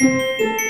Música